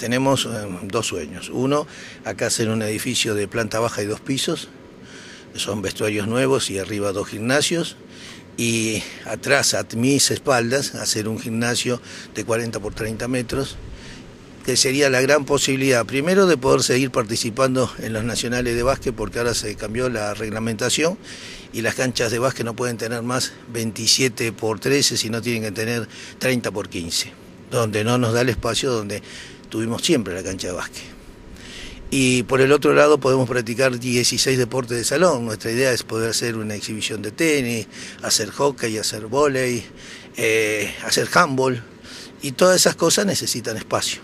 tenemos eh, dos sueños. Uno, acá hacer un edificio de planta baja y dos pisos, son vestuarios nuevos y arriba dos gimnasios. Y atrás, a mis espaldas, hacer un gimnasio de 40 por 30 metros, que sería la gran posibilidad, primero, de poder seguir participando en los nacionales de básquet, porque ahora se cambió la reglamentación y las canchas de básquet no pueden tener más 27 por 13, sino tienen que tener 30 por 15, donde no nos da el espacio donde tuvimos siempre la cancha de básquet. Y por el otro lado podemos practicar 16 deportes de salón. Nuestra idea es poder hacer una exhibición de tenis, hacer hockey, hacer volei, eh, hacer handball. Y todas esas cosas necesitan espacio.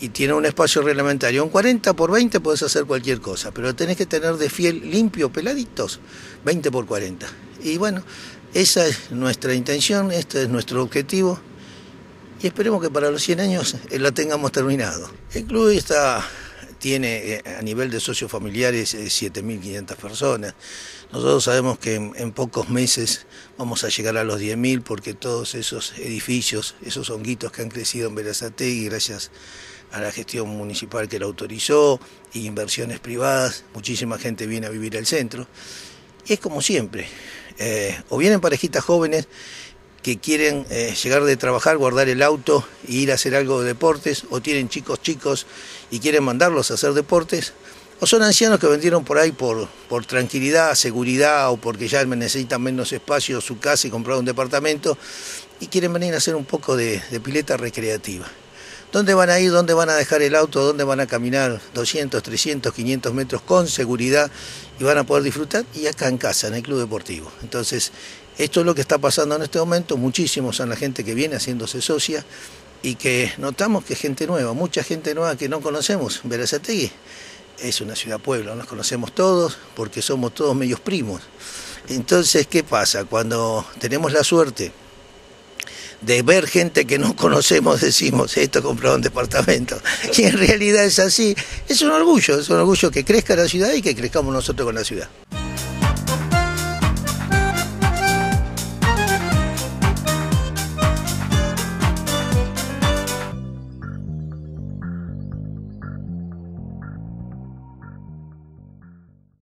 Y tiene un espacio reglamentario. Un 40 por 20 puedes hacer cualquier cosa, pero tenés que tener de fiel limpio, peladitos, 20 por 40. Y bueno, esa es nuestra intención, este es nuestro objetivo y esperemos que para los 100 años eh, la tengamos terminado. El club está, tiene eh, a nivel de socios familiares 7.500 eh, personas. Nosotros sabemos que en, pocos meses vamos a llegar a los 10.000 porque todos esos edificios, esos honguitos que han crecido en Verazategui gracias a la gestión municipal que la autorizó y inversiones privadas, muchísima gente viene a vivir al centro. Y es como siempre, o vienen parejitas jóvenes que quieren eh, llegar de trabajar, guardar el auto e ir a hacer algo de deportes, o tienen chicos chicos y quieren mandarlos a hacer deportes, o son ancianos que vendieron por ahí por, por tranquilidad, seguridad, o porque ya necesitan menos espacio su casa y comprar un departamento, y quieren venir a hacer un poco de, de pileta recreativa. ¿Dónde van a ir? ¿Dónde van a dejar el auto? ¿Dónde van a caminar 200, 300, 500 metros con seguridad y van a poder disfrutar? Y acá en casa, en el club deportivo. Entonces, esto es lo que está pasando en este momento, muchísimos son la gente que viene haciéndose socia y que notamos que gente nueva, mucha gente nueva que no conocemos. Verazategui es una ciudad-pueblo, nos conocemos todos porque somos todos medios primos. Entonces, ¿qué pasa? Cuando tenemos la suerte de ver gente que no conocemos, decimos, esto comprado un departamento. Y en realidad es así. Es un orgullo, es un orgullo que crezca la ciudad y que crezcamos nosotros con la ciudad.